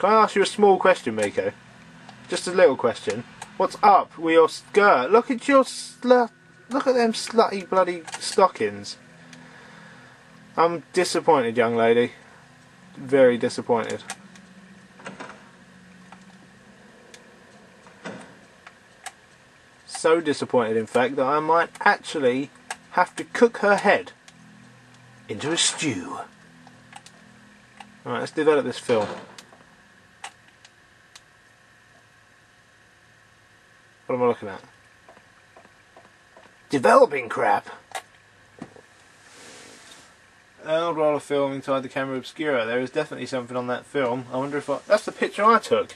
Can I ask you a small question, Miku? Just a little question. What's up with your skirt? Look at your slut. Look at them slutty bloody stockings. I'm disappointed, young lady. Very disappointed. So disappointed, in fact, that I might actually have to cook her head into a stew. Alright, let's develop this film. What am I looking at? Developing crap! Arnold roller film inside the camera obscura. There is definitely something on that film. I wonder if I... That's the picture I took.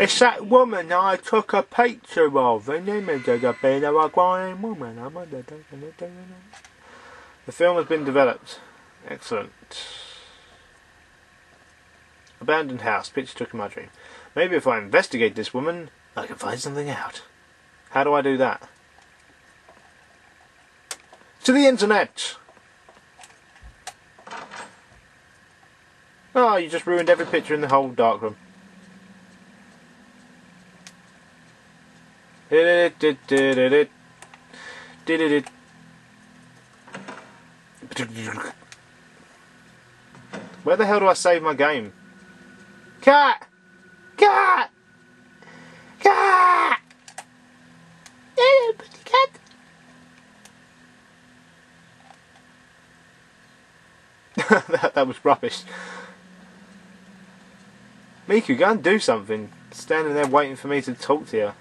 It's that woman I took a picture of. Her name is a bit of a crying woman. The film has been developed. Excellent. Abandoned house. Picture took in my dream. Maybe if I investigate this woman, I can find something out. How do I do that? To the internet! Oh, you just ruined every picture in the whole darkroom. Where the hell do I save my game? Cat! Cat! Cat! Hello, cat. that, that was rubbish. Miku, go and do something. Standing there waiting for me to talk to you.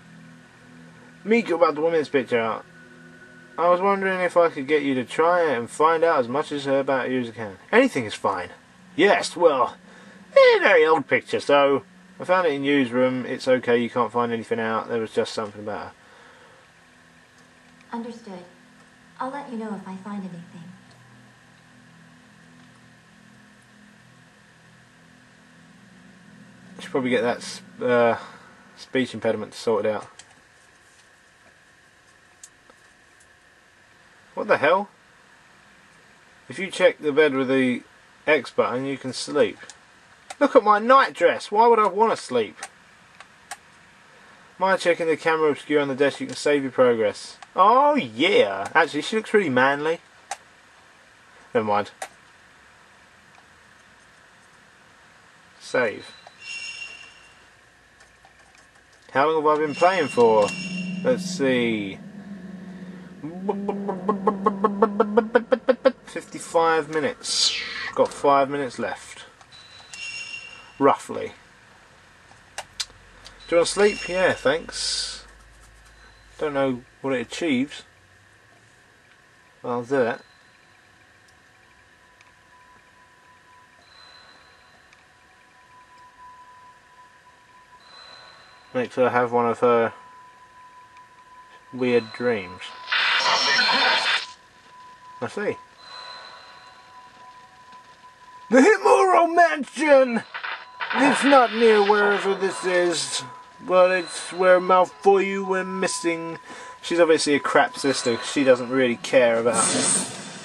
Miku about the woman's picture. I was wondering if I could get you to try it and find out as much as about you as I can. Anything is fine. Yes, well, very old picture, so I found it in newsroom. It's okay, you can't find anything out. There was just something about her. Understood. I'll let you know if I find anything. should probably get that uh, speech impediment sorted out. What the hell? If you check the bed with the X button, you can sleep. Look at my night dress. Why would I want to sleep? Mind checking the camera obscura on the desk, you can save your progress. Oh yeah! Actually, she looks really manly. Never mind. Save. How long have I been playing for? Let's see. 55 minutes. Got 5 minutes left. Roughly. Do you want to sleep? Yeah, thanks. Don't know what it achieves. I'll do it. Makes her have one of her weird dreams. I see. The Himuro Mansion! It's not near wherever this is, but it's where Mafuyu went missing. She's obviously a crap sister. She doesn't really care about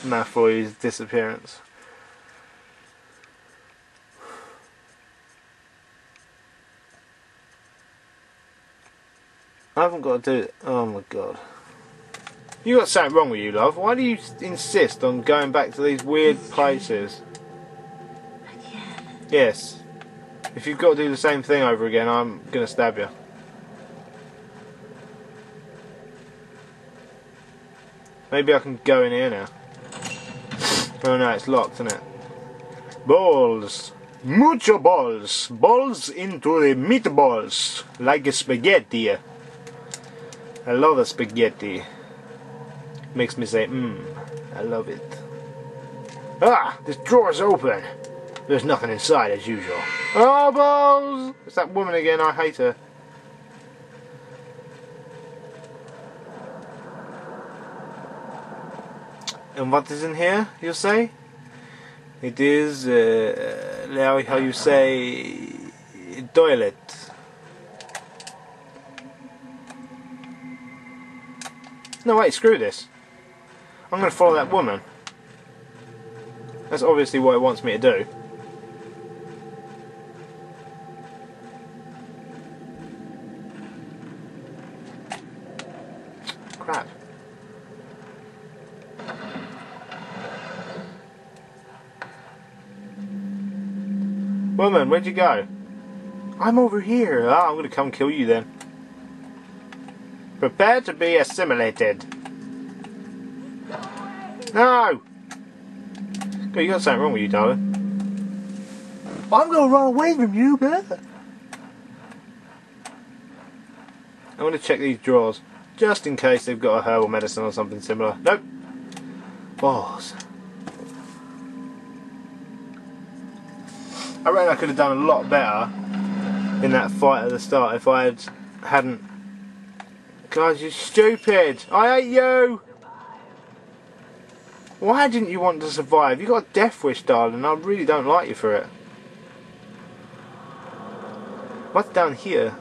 Mafuyu's disappearance. I haven't got to do it. Oh my god. You got something wrong with you, love. Why do you insist on going back to these weird places? Yes. If you've got to do the same thing over again, I'm going to stab you. Maybe I can go in here now. Oh no, it's locked, isn't it? Balls. Mucho balls. Balls into the meatballs. Like a spaghetti. I love the spaghetti. Makes me say, mmm, I love it. Ah, this drawer's open. There's nothing inside as usual. Oh, balls! It's that woman again, I hate her. And what is in here, you say? It is, uh, how you say, toilet. No, wait, screw this. I'm going to follow that woman. That's obviously what it wants me to do. Crap. Woman, where'd you go? I'm over here. Ah, I'm going to come kill you then. Prepare to be assimilated. No! God, you got something wrong with you, darling. I'm going to run away from you, man. I want to check these drawers, just in case they've got a herbal medicine or something similar. Nope. Balls. I reckon I could have done a lot better in that fight at the start if I had hadn't. Guys, you're stupid! I hate you. Why didn't you want to survive? You got a death wish, darling. I really don't like you for it. What's down here?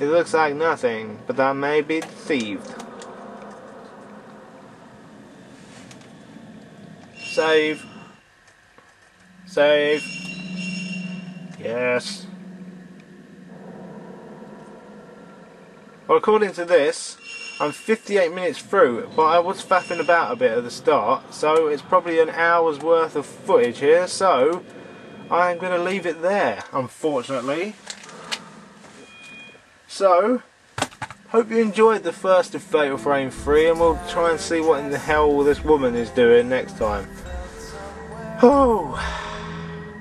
It looks like nothing, but I may be deceived. Save. Save. Yes. Well, according to this, I'm 58 minutes through, but I was faffing about a bit at the start, so it's probably an hour's worth of footage here, so I'm going to leave it there, unfortunately. So, hope you enjoyed the first of Fatal Frame 3, and we'll try and see what in the hell this woman is doing next time. Oh,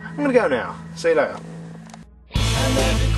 I'm to go now. See you later.